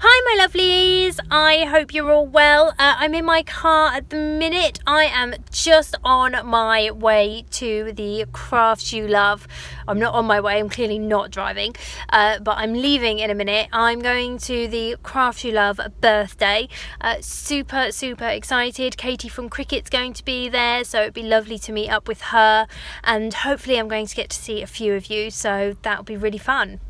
Hi, my lovelies. I hope you're all well. Uh, I'm in my car at the minute. I am just on my way to the Crafts U Love. I'm not on my way, I'm clearly not driving, uh, but I'm leaving in a minute. I'm going to the Crafts U Love birthday. Uh, super, super excited. Katie from Cricut's going to be there, so it'd be lovely to meet up with her. And hopefully, I'm going to get to see a few of you, so that'll be really fun.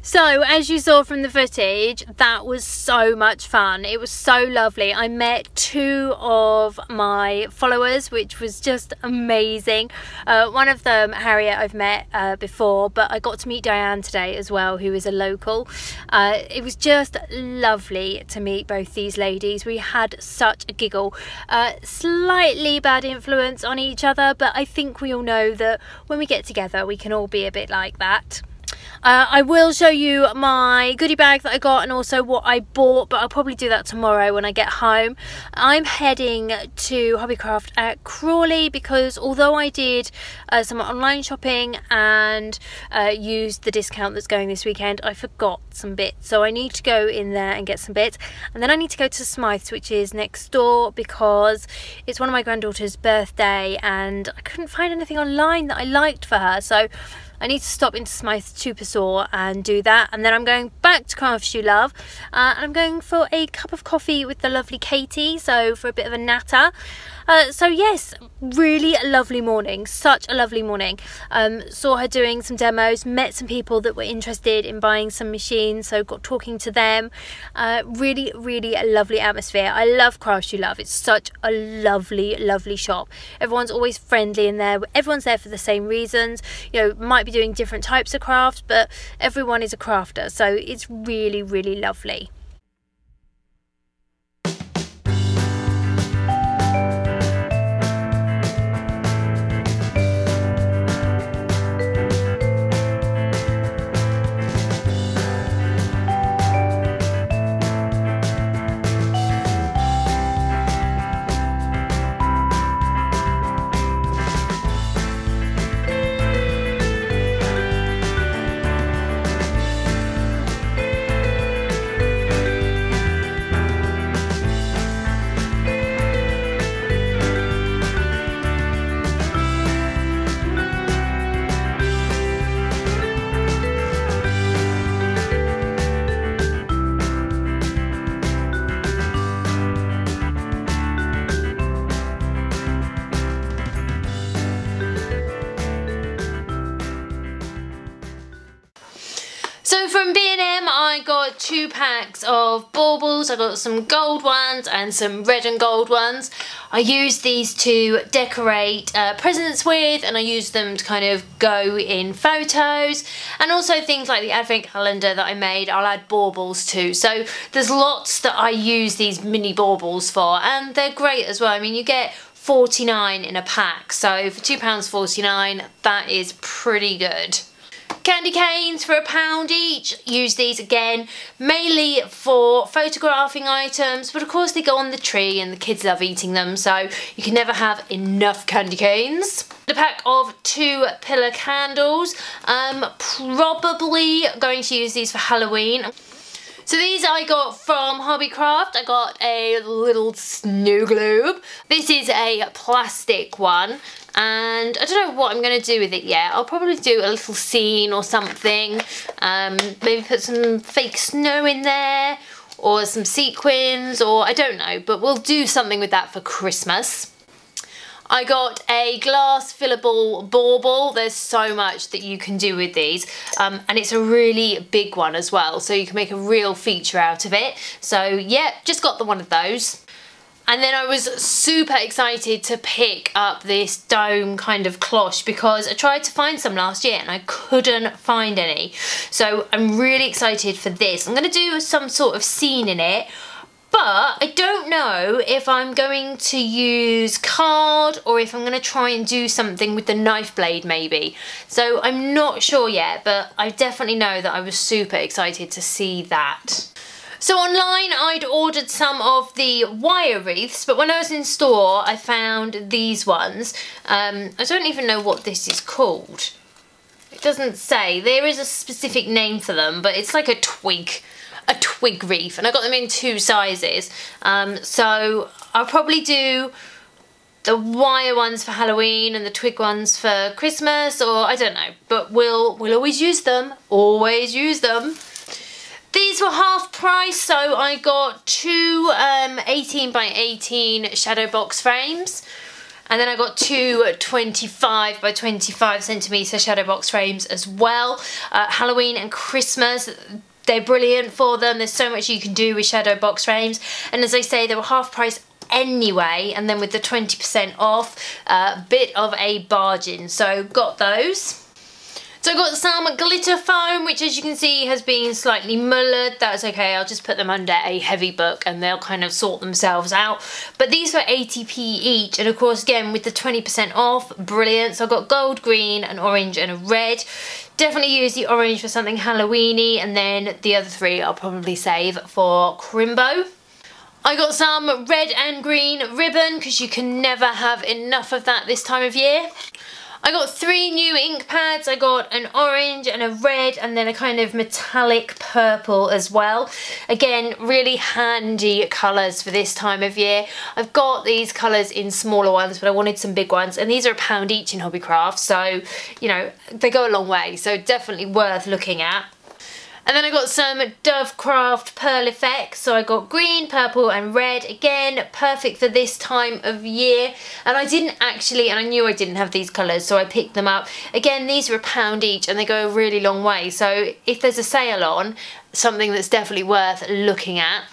So, as you saw from the footage, that was so much fun. It was so lovely. I met two of my followers, which was just amazing. Uh, one of them, Harriet, I've met uh, before, but I got to meet Diane today as well, who is a local. Uh, it was just lovely to meet both these ladies. We had such a giggle. Uh, slightly bad influence on each other, but I think we all know that when we get together, we can all be a bit like that. Uh, I will show you my goodie bag that I got and also what I bought, but I'll probably do that tomorrow when I get home. I'm heading to Hobbycraft at Crawley because although I did uh, some online shopping and uh, used the discount that's going this weekend, I forgot some bits. So I need to go in there and get some bits. And then I need to go to Smyths, which is next door because it's one of my granddaughter's birthday and I couldn't find anything online that I liked for her. So I need to stop into Smyths Tuposaw and do that. And then I'm going back to Crafts U Love. Uh, and I'm going for a cup of coffee with the lovely Katie so for a bit of a natter. Uh, so yes really a lovely morning such a lovely morning. Um, saw her doing some demos met some people that were interested in buying some machines so got talking to them. Uh, really really a lovely atmosphere. I love Crafts U Love. It's such a lovely lovely shop. Everyone's always friendly in there. Everyone's there for the same reasons. You know might be doing different types of crafts, but everyone is a crafter, so it's really, really lovely. Two packs of baubles. I got some gold ones and some red and gold ones. I use these to decorate uh, presents with and I use them to kind of go in photos and also things like the advent calendar that I made I'll add baubles to. So there's lots that I use these mini baubles for and they're great as well. I mean you get 49 in a pack so for £2.49 that is pretty good. Candy canes for a pound each. Use these again, mainly for photographing items, but of course they go on the tree and the kids love eating them, so you can never have enough candy canes. The pack of two pillar candles. Um, probably going to use these for Halloween. So these I got from Hobbycraft. I got a little snow globe. This is a plastic one and I don't know what I'm going to do with it yet. I'll probably do a little scene or something. Um, maybe put some fake snow in there or some sequins or I don't know. But we'll do something with that for Christmas. I got a glass fillable bauble. There's so much that you can do with these um, and it's a really big one as well so you can make a real feature out of it. So yeah, just got the one of those. And then I was super excited to pick up this dome kind of cloche because I tried to find some last year and I couldn't find any. So I'm really excited for this. I'm going to do some sort of scene in it but I don't know if I'm going to use card or if I'm going to try and do something with the knife blade maybe. So I'm not sure yet, but I definitely know that I was super excited to see that. So online I'd ordered some of the wire wreaths but when I was in store I found these ones. Um, I don't even know what this is called. It doesn't say. There is a specific name for them but it's like a twig a twig wreath and I got them in two sizes. Um, so I'll probably do the wire ones for Halloween and the twig ones for Christmas or I don't know but we'll we'll always use them always use them these were half price, so I got two um, 18 by 18 shadow box frames. And then I got two 25 by 25 centimetre shadow box frames as well. Uh, Halloween and Christmas, they're brilliant for them. There's so much you can do with shadow box frames. And as I say, they were half price anyway. And then with the 20% off, a uh, bit of a bargain. So got those. So I've got some glitter foam, which as you can see has been slightly mullered. That's okay, I'll just put them under a heavy book and they'll kind of sort themselves out. But these were 80p each, and of course, again, with the 20% off, brilliant. So I've got gold, green, an orange, and a red. Definitely use the orange for something Halloweeny, and then the other three I'll probably save for Crimbo. I got some red and green ribbon because you can never have enough of that this time of year. I got three new ink pads. I got an orange and a red and then a kind of metallic purple as well. Again, really handy colours for this time of year. I've got these colours in smaller ones, but I wanted some big ones. And these are a pound each in Hobbycraft. So, you know, they go a long way. So definitely worth looking at. And then I got some Dovecraft Pearl Effects. So I got green, purple and red. Again, perfect for this time of year. And I didn't actually, and I knew I didn't have these colours, so I picked them up. Again, these are a pound each and they go a really long way. So if there's a sale on, something that's definitely worth looking at.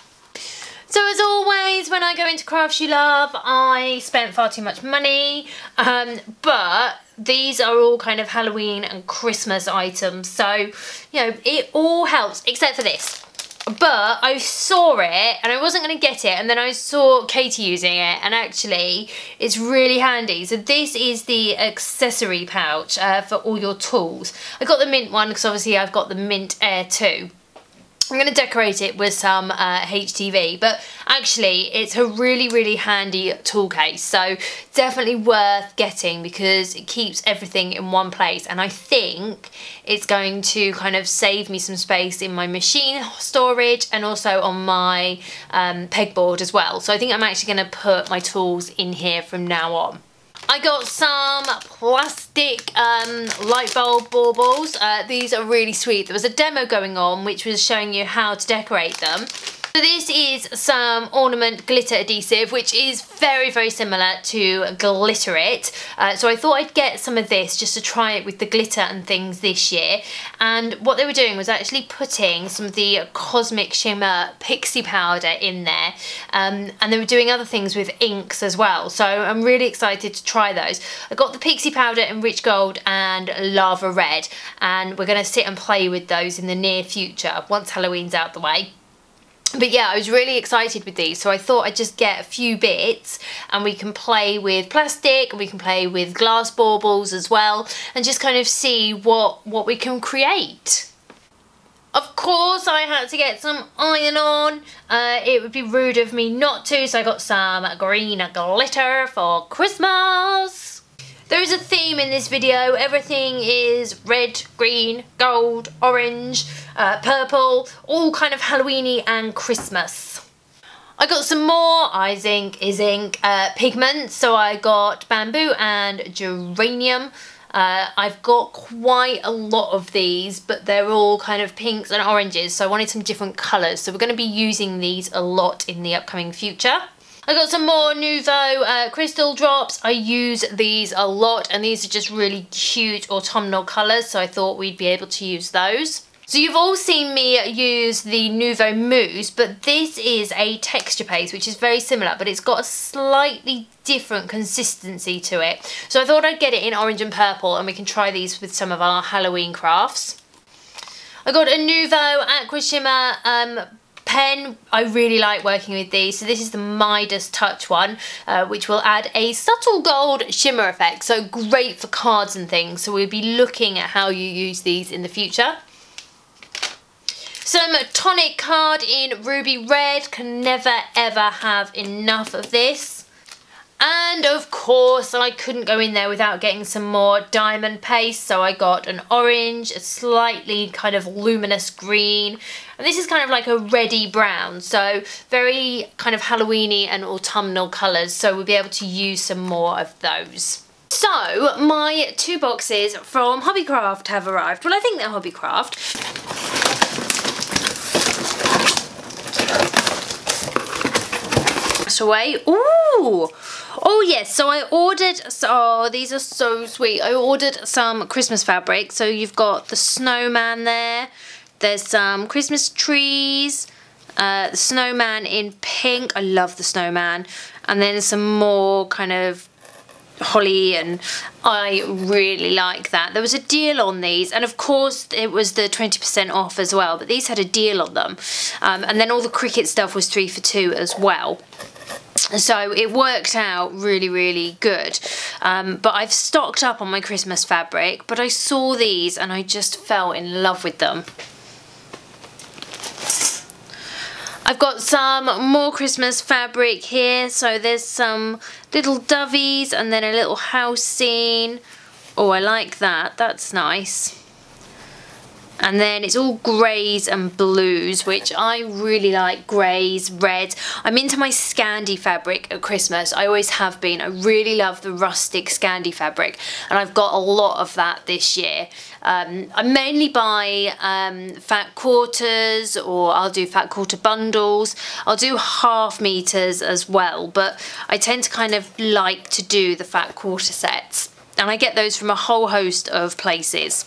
So as always, when I go into Crafts U Love, I spent far too much money, um, but these are all kind of Halloween and Christmas items. So, you know, it all helps, except for this. But I saw it and I wasn't going to get it and then I saw Katie using it and actually it's really handy. So this is the accessory pouch uh, for all your tools. I got the mint one because obviously I've got the mint Air 2. I'm going to decorate it with some uh, HTV, but actually it's a really, really handy tool case. So definitely worth getting because it keeps everything in one place. And I think it's going to kind of save me some space in my machine storage and also on my um, pegboard as well. So I think I'm actually going to put my tools in here from now on. I got some plastic um, light bulb baubles. Uh, these are really sweet. There was a demo going on which was showing you how to decorate them. So this is some ornament glitter adhesive, which is very, very similar to Glitter It. Uh, so I thought I'd get some of this just to try it with the glitter and things this year. And what they were doing was actually putting some of the Cosmic Shimmer Pixie Powder in there. Um, and they were doing other things with inks as well. So I'm really excited to try those. I got the Pixie Powder in Rich Gold and Lava Red. And we're going to sit and play with those in the near future once Halloween's out the way but yeah I was really excited with these so I thought I'd just get a few bits and we can play with plastic and we can play with glass baubles as well and just kind of see what what we can create. Of course I had to get some iron on, uh, it would be rude of me not to so I got some green glitter for Christmas. There is a theme in this video. Everything is red, green, gold, orange, uh, purple, all kind of Halloweeny and Christmas. I got some more Eyes Ink, Is Ink uh, pigments. So I got bamboo and geranium. Uh, I've got quite a lot of these, but they're all kind of pinks and oranges, so I wanted some different colours. So we're going to be using these a lot in the upcoming future. I got some more Nuvo uh, crystal drops. I use these a lot and these are just really cute autumnal colours so I thought we'd be able to use those. So you've all seen me use the Nuvo Mousse, but this is a texture paste, which is very similar, but it's got a slightly different consistency to it. So I thought I'd get it in orange and purple, and we can try these with some of our Halloween crafts. I got a Nuvo Aqua Shimmer um, pen, I really like working with these. So this is the Midas Touch one, uh, which will add a subtle gold shimmer effect. So great for cards and things. So we'll be looking at how you use these in the future. Some tonic card in ruby red. Can never ever have enough of this. And of course I couldn't go in there without getting some more diamond paste so I got an orange, a slightly kind of luminous green and this is kind of like a reddy brown so very kind of Halloweeny and autumnal colours so we'll be able to use some more of those. So my two boxes from Hobbycraft have arrived. Well I think they're Hobbycraft. away. Ooh! Oh yes, so I ordered, oh these are so sweet. I ordered some Christmas fabric. So you've got the snowman there. There's some Christmas trees. Uh, the snowman in pink. I love the snowman. And then some more kind of holly and I really like that. There was a deal on these and of course it was the 20% off as well but these had a deal on them um, and then all the Cricut stuff was three for two as well so it worked out really really good. Um, but I've stocked up on my Christmas fabric but I saw these and I just fell in love with them. I've got some more Christmas fabric here. So there's some little dovies and then a little house scene. Oh I like that. That's nice and then it's all greys and blues which I really like greys reds. I'm into my Scandi fabric at Christmas. I always have been. I really love the rustic Scandi fabric and I've got a lot of that this year. Um, I mainly buy um, fat quarters or I'll do fat quarter bundles. I'll do half meters as well but I tend to kind of like to do the fat quarter sets. And I get those from a whole host of places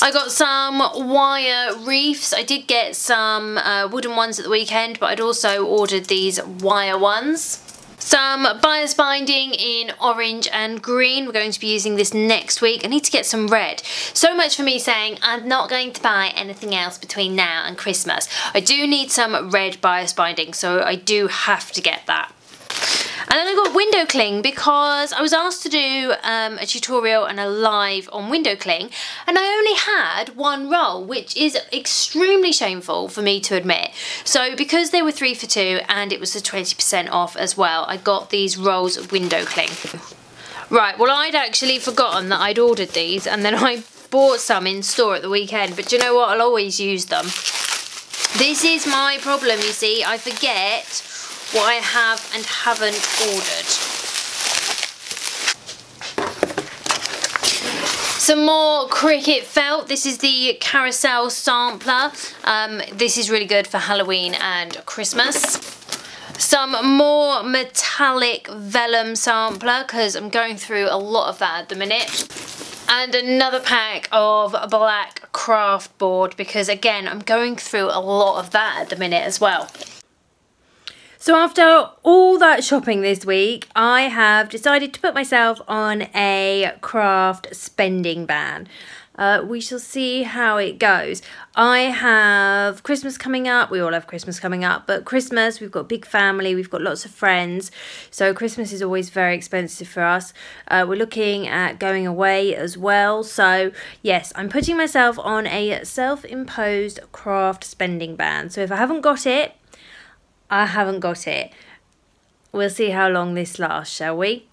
I got some wire reefs. I did get some uh, wooden ones at the weekend, but I'd also ordered these wire ones. Some bias binding in orange and green. We're going to be using this next week. I need to get some red. So much for me saying I'm not going to buy anything else between now and Christmas. I do need some red bias binding, so I do have to get that. And then I got window cling because I was asked to do um, a tutorial and a live on window cling and I only had one roll which is extremely shameful for me to admit. So because they were three for two and it was the 20% off as well I got these rolls of window cling. Right, well I'd actually forgotten that I'd ordered these and then I bought some in store at the weekend but you know what, I'll always use them. This is my problem, you see, I forget what I have and haven't ordered. Some more Cricut felt. This is the Carousel Sampler. Um, this is really good for Halloween and Christmas. Some more metallic vellum sampler because I'm going through a lot of that at the minute. And another pack of black craft board because again, I'm going through a lot of that at the minute as well. So after all that shopping this week, I have decided to put myself on a craft spending ban. Uh, we shall see how it goes. I have Christmas coming up. We all have Christmas coming up, but Christmas, we've got big family, we've got lots of friends. So Christmas is always very expensive for us. Uh, we're looking at going away as well. So yes, I'm putting myself on a self-imposed craft spending ban. So if I haven't got it, I haven't got it. We'll see how long this lasts, shall we?